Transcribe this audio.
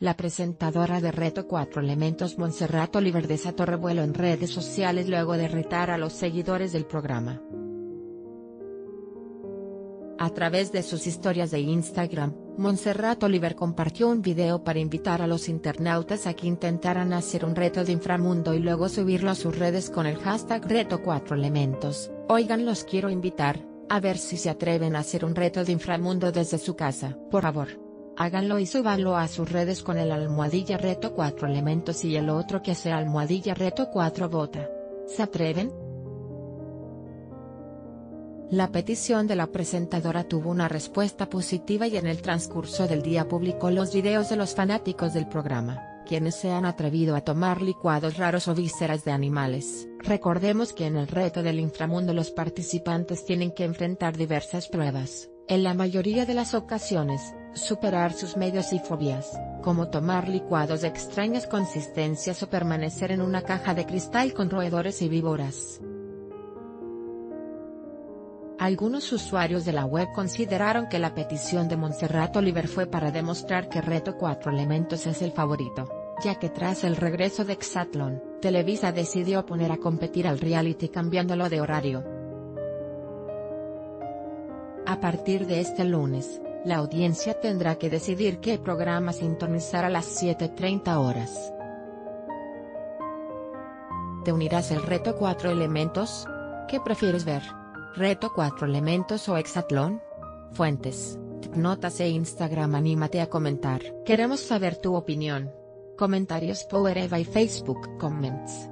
La presentadora de Reto 4 Elementos Montserrat Oliver desató revuelo en redes sociales luego de retar a los seguidores del programa. A través de sus historias de Instagram, Montserrat Oliver compartió un video para invitar a los internautas a que intentaran hacer un reto de inframundo y luego subirlo a sus redes con el hashtag Reto 4 Elementos. Oigan los quiero invitar, a ver si se atreven a hacer un reto de inframundo desde su casa. Por favor háganlo y súbanlo a sus redes con el almohadilla reto 4 elementos y el otro que sea almohadilla reto 4 bota. ¿Se atreven? La petición de la presentadora tuvo una respuesta positiva y en el transcurso del día publicó los videos de los fanáticos del programa, quienes se han atrevido a tomar licuados raros o vísceras de animales. Recordemos que en el reto del inframundo los participantes tienen que enfrentar diversas pruebas, en la mayoría de las ocasiones, superar sus medios y fobias, como tomar licuados de extrañas consistencias o permanecer en una caja de cristal con roedores y víboras. Algunos usuarios de la web consideraron que la petición de Montserrat Oliver fue para demostrar que Reto 4 Elementos es el favorito, ya que tras el regreso de Exatlon, Televisa decidió poner a competir al reality cambiándolo de horario. A partir de este lunes, la audiencia tendrá que decidir qué programa sintonizar a las 7.30 horas. ¿Te unirás el reto 4 elementos? ¿Qué prefieres ver? ¿Reto 4 elementos o hexatlón? Fuentes, notas e Instagram anímate a comentar. Queremos saber tu opinión. Comentarios por Eva y Facebook Comments.